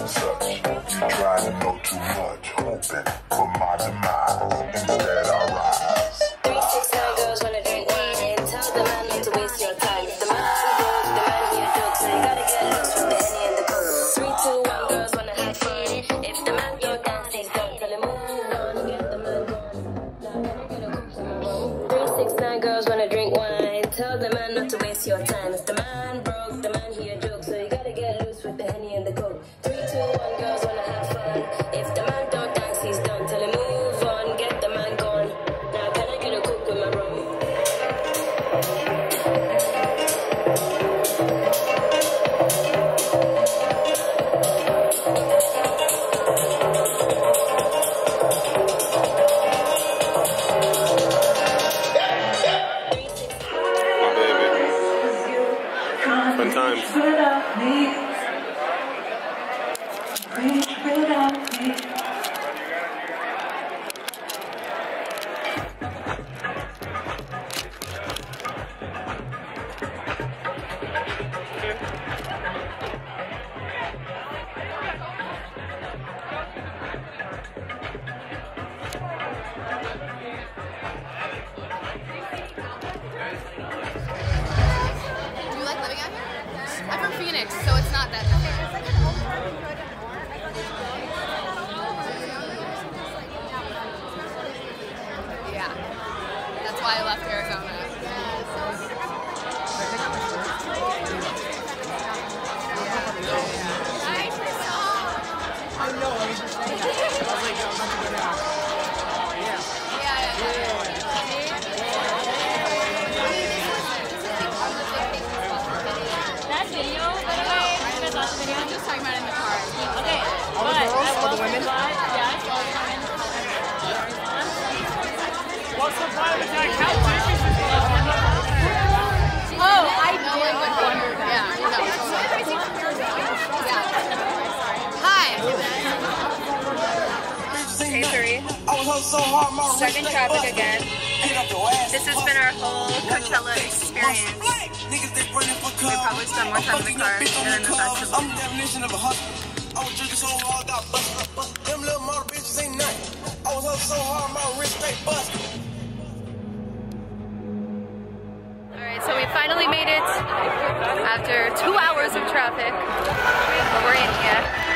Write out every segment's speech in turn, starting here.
and such. To know too much, hoping for my demise. Instead, I rise. Three, six, nine girls wanna drink wine. Tell the man not to waste your time. The man the man gotta get with the and the coke. Three, two, one, girls wanna have fun. If the man. Tell him move on, get the man gone. A? Three, six, nine girls wanna drink wine. Tell the man not to waste your time. If the man broke, the man here joke, so you gotta get loose with the henny and the coke. Three, two, one, girls wanna. If the man don't dance, he's done. Tell him move on, get the man gone. Now can I get a cook with my rum? My baby. Fun times. Do you like living out here? I'm from Phoenix, so it's not that bad. Talking about in the car. Okay, but I will provide, yes, all the women. Oh, I No one would wonder that. Yeah, no. Yeah. Hi. Day three. Stuck in traffic again. This has been our whole Coachella experience. We probably spend more time in the car than in the festival. Alright, so we finally made it after two hours of traffic. But we're in here.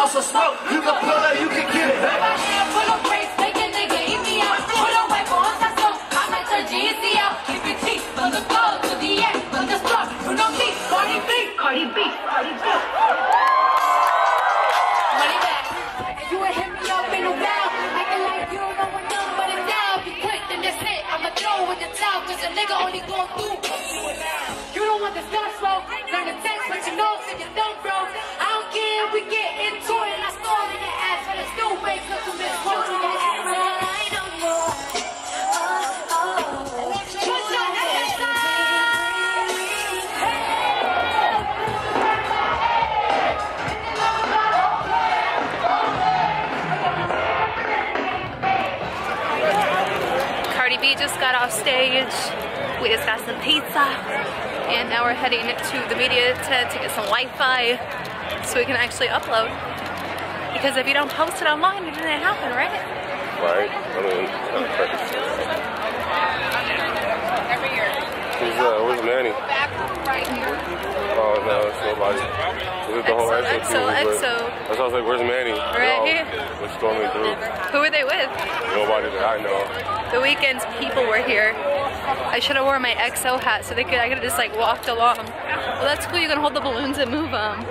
Want some smoke, you can pull up, you can get it. Cardi B, Cardi B. Money back. You would hit me up in a while, acting like you don't know but it you quit, then that's it. I'ma throw in the a nigga only going through. You don't want the slow. Learn the text, but you know if you're dumb, off stage. We just got some pizza. And now we're heading to the media tent to get some Wi-Fi so we can actually upload. Because if you don't post it online, it didn't happen, right? Right? I mean, that's perfect. Every year. Who's, uh, where's Manny? Back right here. Oh no, it's nobody. We did the whole XO, XO, XO. That's why I was like, where's Manny? Right here. What's going through? Who were they with? Nobody that I know. The Weeknd's people were here. I should have worn my XO hat so they could I could have just like walked along. Well that's cool, you can hold the balloons and move them.